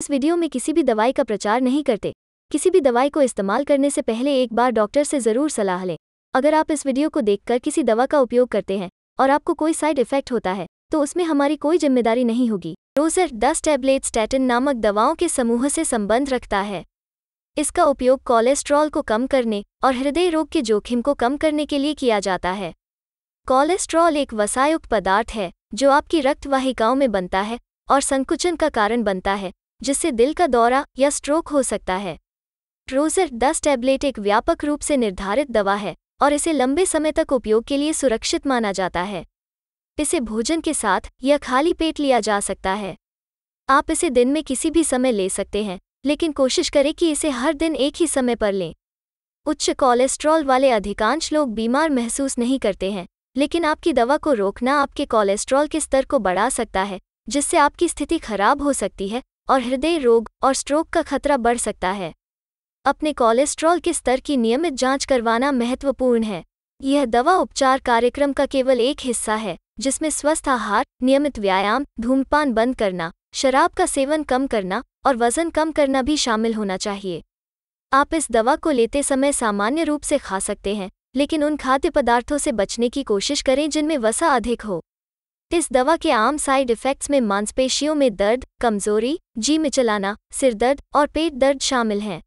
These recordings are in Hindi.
इस वीडियो में किसी भी दवाई का प्रचार नहीं करते। किसी भी दवाई को इस्तेमाल करने से पहले एक बार डॉक्टर से ज़रूर सलाह लें। अगर आप इस वीडियो को देखकर किसी दवा का उपयोग करते हैं और आपको कोई साइड इफ़ेक्ट होता है तो उसमें हमारी कोई ज़िम्मेदारी नहीं होगी। रोजर दस टैबलेट, स्टैटिन नामक दवाओं के समूह से संबंध रखता है। इसका उपयोग कोलेस्ट्रॉल को कम करने और हृदय रोग के जोखिम को कम करने के लिए किया जाता है। कोलेस्ट्रॉल एक वसायुक्त पदार्थ है, जो आपकी रक्त वाहिकाओं में बनता है और संकुचन का कारण बनता है। जिससे दिल का दौरा या स्ट्रोक हो सकता है। ट्रोजर दस टैबलेट एक व्यापक रूप से निर्धारित दवा है और इसे लंबे समय तक उपयोग के लिए सुरक्षित माना जाता है। इसे भोजन के साथ या खाली पेट लिया जा सकता है। आप इसे दिन में किसी भी समय ले सकते हैं, लेकिन कोशिश करें कि इसे हर दिन एक ही समय पर लें। उच्च कोलेस्ट्रॉल वाले अधिकांश लोग बीमार महसूस नहीं करते हैं, लेकिन आपकी दवा को रोकना आपके कोलेस्ट्रॉल के स्तर को बढ़ा सकता है, जिससे आपकी स्थिति खराब हो सकती है और हृदय रोग और स्ट्रोक का खतरा बढ़ सकता है। अपने कोलेस्ट्रॉल के स्तर की नियमित जाँच करवाना महत्वपूर्ण है। यह दवा उपचार कार्यक्रम का केवल एक हिस्सा है, जिसमें स्वस्थ आहार, नियमित व्यायाम धूमपान बंद करना, शराब का सेवन कम करना और वज़न कम करना भी शामिल होना चाहिए। आप इस दवा को लेते समय सामान्य रूप से खा सकते हैं, लेकिन उन खाद्य पदार्थों से बचने की कोशिश करें जिनमें वसा अधिक हो। इस दवा के आम साइड इफ़ेक्ट्स में मांसपेशियों में दर्द, कमज़ोरी, जी में चलाना सिर और पेट दर्द शामिल हैं।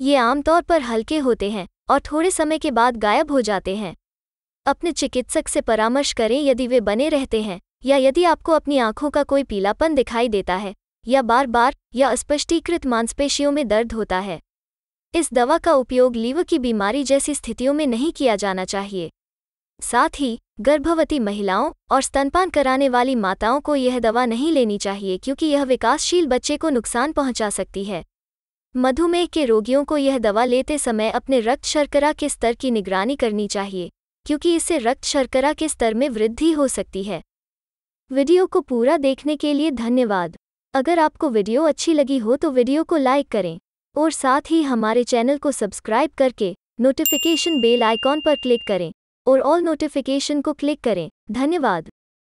ये आमतौर पर हल्के होते हैं और थोड़े समय के बाद गायब हो जाते हैं। अपने चिकित्सक से परामर्श करें यदि वे बने रहते हैं या यदि आपको अपनी आँखों का कोई पीलापन दिखाई देता है या बार बार या अस्पष्टीकृत मांसपेशियों में दर्द होता है। इस दवा का उपयोग लीवर की बीमारी जैसी स्थितियों में नहीं किया जाना चाहिए। साथ ही गर्भवती महिलाओं और स्तनपान कराने वाली माताओं को यह दवा नहीं लेनी चाहिए क्योंकि यह विकासशील बच्चे को नुकसान पहुँचा सकती है। मधुमेह के रोगियों को यह दवा लेते समय अपने रक्त शर्करा के स्तर की निगरानी करनी चाहिए, क्योंकि इससे रक्त शर्करा के स्तर में वृद्धि हो सकती है। वीडियो को पूरा देखने के लिए धन्यवाद। अगर आपको वीडियो अच्छी लगी हो तो वीडियो को लाइक करें, और साथ ही हमारे चैनल को सब्सक्राइब करके नोटिफिकेशन बेल आइकॉन पर क्लिक करें। और ऑल नोटिफिकेशन को क्लिक करें। धन्यवाद।